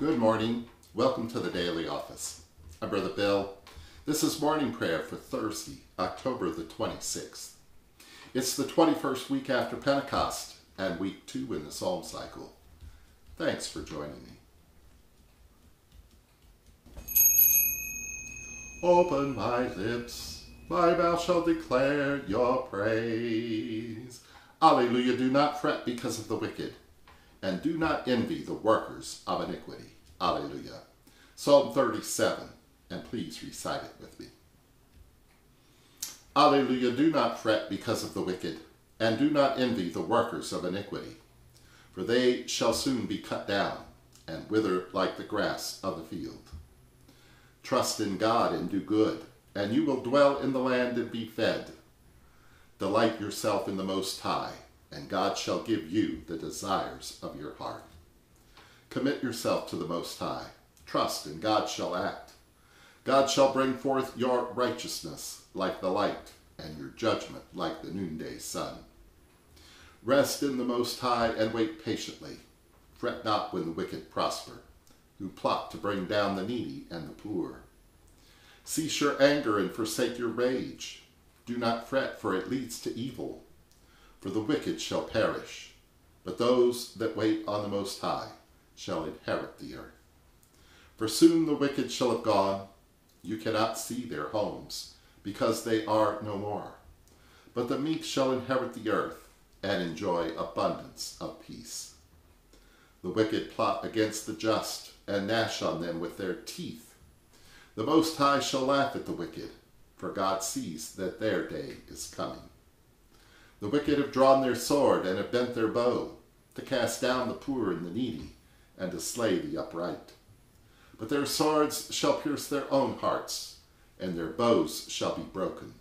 Good morning. Welcome to the Daily Office. I'm Brother Bill. This is morning prayer for Thursday, October the 26th. It's the 21st week after Pentecost and week two in the Psalm cycle. Thanks for joining me. Open my lips, my mouth shall declare your praise. Alleluia, do not fret because of the wicked and do not envy the workers of iniquity. Alleluia. Psalm 37, and please recite it with me. Alleluia, do not fret because of the wicked, and do not envy the workers of iniquity, for they shall soon be cut down and wither like the grass of the field. Trust in God and do good, and you will dwell in the land and be fed. Delight yourself in the Most High, and God shall give you the desires of your heart. Commit yourself to the Most High. Trust, and God shall act. God shall bring forth your righteousness like the light, and your judgment like the noonday sun. Rest in the Most High and wait patiently. Fret not when the wicked prosper, who plot to bring down the needy and the poor. Cease your anger and forsake your rage. Do not fret, for it leads to evil for the wicked shall perish, but those that wait on the Most High shall inherit the earth. For soon the wicked shall have gone, you cannot see their homes, because they are no more. But the meek shall inherit the earth, and enjoy abundance of peace. The wicked plot against the just, and gnash on them with their teeth. The Most High shall laugh at the wicked, for God sees that their day is coming. The wicked have drawn their sword and have bent their bow, to cast down the poor and the needy, and to slay the upright. But their swords shall pierce their own hearts, and their bows shall be broken.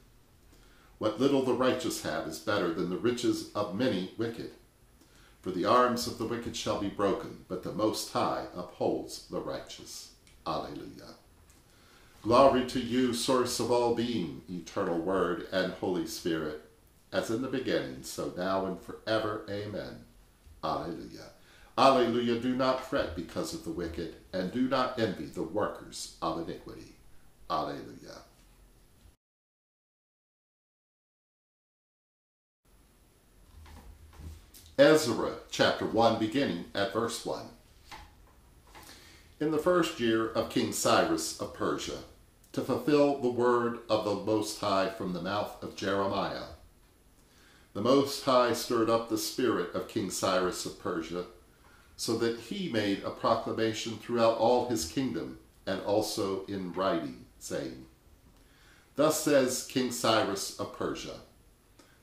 What little the righteous have is better than the riches of many wicked. For the arms of the wicked shall be broken, but the Most High upholds the righteous. Alleluia. Glory to you, source of all being, eternal Word and Holy Spirit as in the beginning, so now and forever. Amen. Alleluia. Alleluia. Do not fret because of the wicked, and do not envy the workers of iniquity. Alleluia. Ezra chapter 1, beginning at verse 1. In the first year of King Cyrus of Persia, to fulfill the word of the Most High from the mouth of Jeremiah, the Most High stirred up the spirit of King Cyrus of Persia, so that he made a proclamation throughout all his kingdom, and also in writing, saying, Thus says King Cyrus of Persia,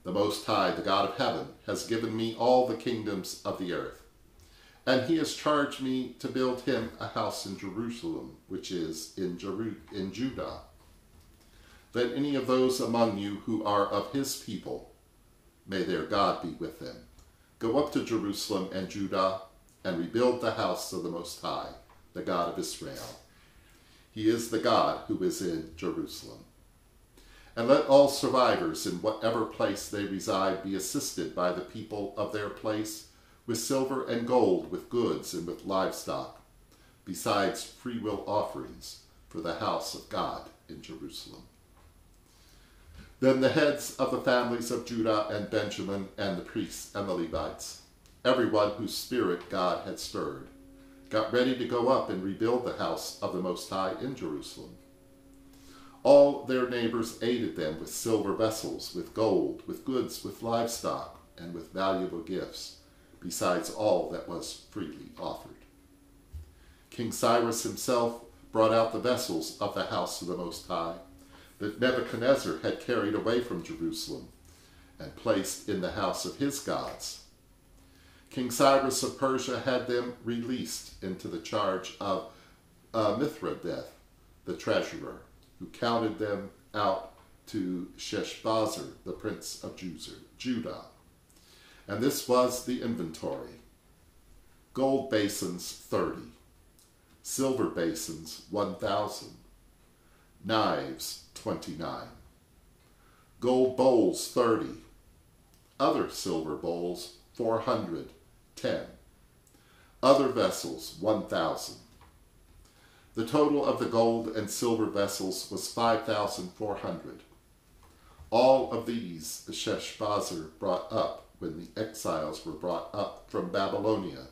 The Most High, the God of heaven, has given me all the kingdoms of the earth, and he has charged me to build him a house in Jerusalem, which is in, Jeru in Judah. Let any of those among you who are of his people May their God be with them. Go up to Jerusalem and Judah and rebuild the house of the Most High, the God of Israel. He is the God who is in Jerusalem. And let all survivors in whatever place they reside be assisted by the people of their place with silver and gold, with goods and with livestock, besides freewill offerings for the house of God in Jerusalem. Then the heads of the families of Judah and Benjamin and the priests and the Levites, everyone whose spirit God had stirred, got ready to go up and rebuild the house of the Most High in Jerusalem. All their neighbors aided them with silver vessels, with gold, with goods, with livestock, and with valuable gifts, besides all that was freely offered. King Cyrus himself brought out the vessels of the house of the Most High, that Nebuchadnezzar had carried away from Jerusalem and placed in the house of his gods. King Cyrus of Persia had them released into the charge of uh, the treasurer, who counted them out to Sheshbazzar, the prince of Judah. And this was the inventory. Gold basins, 30. Silver basins, 1,000 knives 29, gold bowls 30, other silver bowls 410, other vessels 1,000, The total of the gold and silver vessels was 5,400. All of these the Sheshbazzar brought up when the exiles were brought up from Babylonia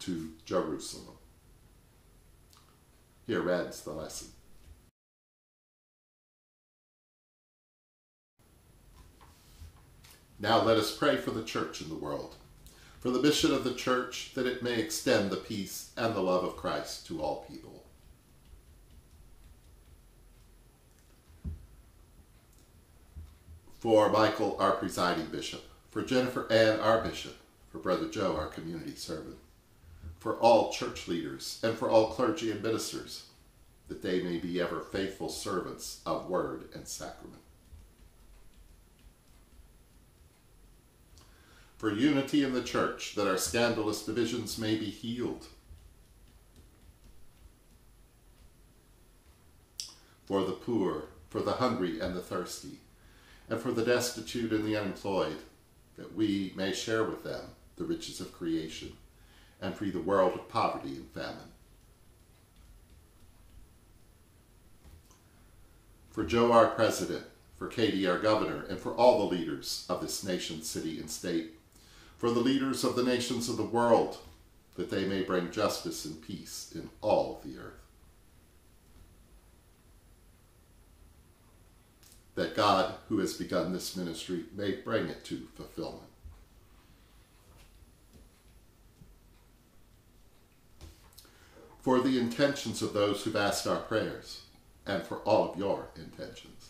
to Jerusalem. Here ends the lesson. Now let us pray for the church in the world, for the mission of the church, that it may extend the peace and the love of Christ to all people. For Michael, our presiding bishop, for Jennifer Ann, our bishop, for Brother Joe, our community servant, for all church leaders, and for all clergy and ministers, that they may be ever faithful servants of word and sacrament. For unity in the church, that our scandalous divisions may be healed. For the poor, for the hungry and the thirsty, and for the destitute and the unemployed, that we may share with them the riches of creation and free the world of poverty and famine. For Joe, our president, for Katie, our governor, and for all the leaders of this nation, city, and state, for the leaders of the nations of the world, that they may bring justice and peace in all of the earth. That God, who has begun this ministry, may bring it to fulfillment. for the intentions of those who've asked our prayers, and for all of your intentions.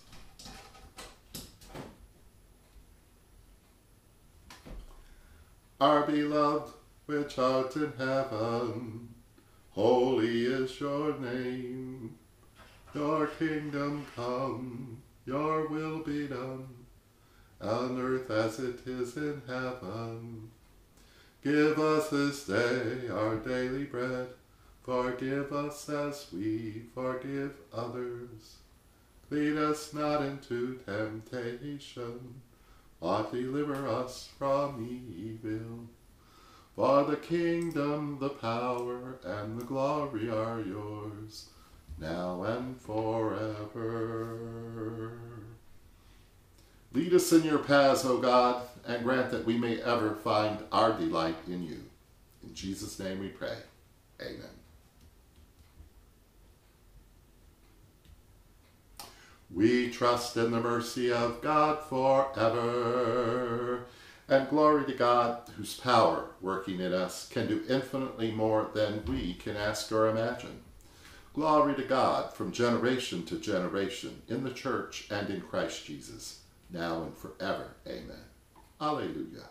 Our beloved, which art in heaven, holy is your name. Your kingdom come, your will be done, on earth as it is in heaven. Give us this day our daily bread Forgive us as we forgive others. Lead us not into temptation, but deliver us from evil. For the kingdom, the power, and the glory are yours, now and forever. Lead us in your paths, O God, and grant that we may ever find our delight in you. In Jesus' name we pray. Amen. We trust in the mercy of God forever. And glory to God, whose power working in us can do infinitely more than we can ask or imagine. Glory to God from generation to generation in the church and in Christ Jesus, now and forever. Amen. Alleluia.